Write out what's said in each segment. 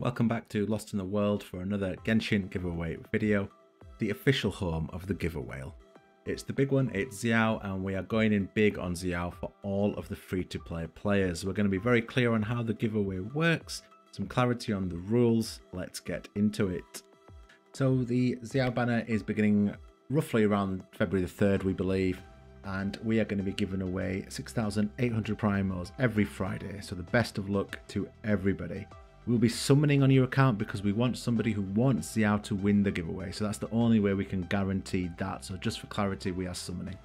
Welcome back to Lost in the World for another Genshin giveaway video, the official home of the giveaway. It's the big one, it's Xiao, and we are going in big on Xiao for all of the free-to-play players. We're going to be very clear on how the giveaway works, some clarity on the rules, let's get into it. So the Xiao banner is beginning roughly around February the 3rd, we believe, and we are going to be giving away 6,800 primos every Friday, so the best of luck to everybody. We'll be summoning on your account because we want somebody who wants the Xiao to win the giveaway. So that's the only way we can guarantee that. So just for clarity, we are summoning.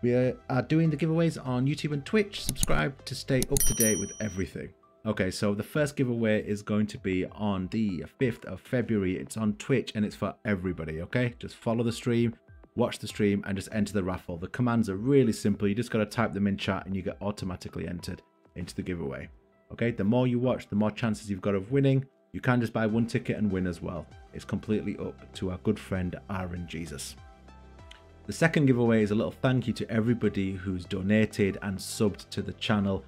We are doing the giveaways on YouTube and Twitch. Subscribe to stay up to date with everything. Okay, so the first giveaway is going to be on the 5th of February. It's on Twitch and it's for everybody, okay? Just follow the stream, watch the stream, and just enter the raffle. The commands are really simple. You just got to type them in chat and you get automatically entered into the giveaway. Okay, the more you watch, the more chances you've got of winning. You can just buy one ticket and win as well. It's completely up to our good friend RNGesus. The second giveaway is a little thank you to everybody who's donated and subbed to the channel.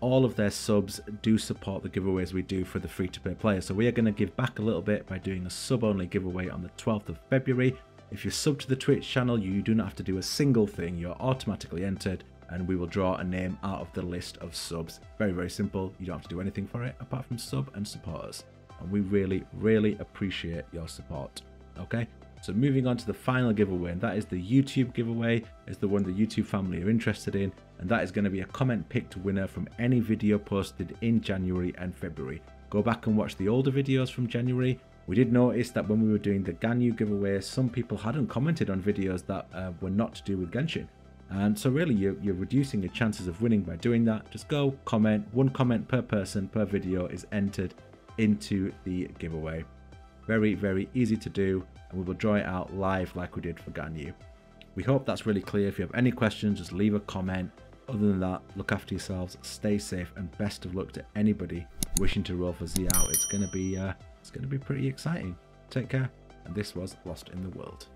All of their subs do support the giveaways we do for the free to play players. So we are going to give back a little bit by doing a sub only giveaway on the 12th of February. If you sub to the Twitch channel, you do not have to do a single thing. You're automatically entered and we will draw a name out of the list of subs. Very, very simple. You don't have to do anything for it apart from sub and support us. And we really, really appreciate your support. Okay, so moving on to the final giveaway, and that is the YouTube giveaway, is the one the YouTube family are interested in, and that is going to be a comment picked winner from any video posted in January and February. Go back and watch the older videos from January. We did notice that when we were doing the Ganyu giveaway, some people hadn't commented on videos that uh, were not to do with Genshin. And so really you're, you're reducing your chances of winning by doing that. Just go comment, one comment per person per video is entered into the giveaway. Very, very easy to do and we will draw it out live like we did for Ganyu. We hope that's really clear. If you have any questions, just leave a comment. Other than that, look after yourselves, stay safe, and best of luck to anybody wishing to roll for Xiao. It's gonna be uh, it's gonna be pretty exciting. Take care, and this was Lost in the World.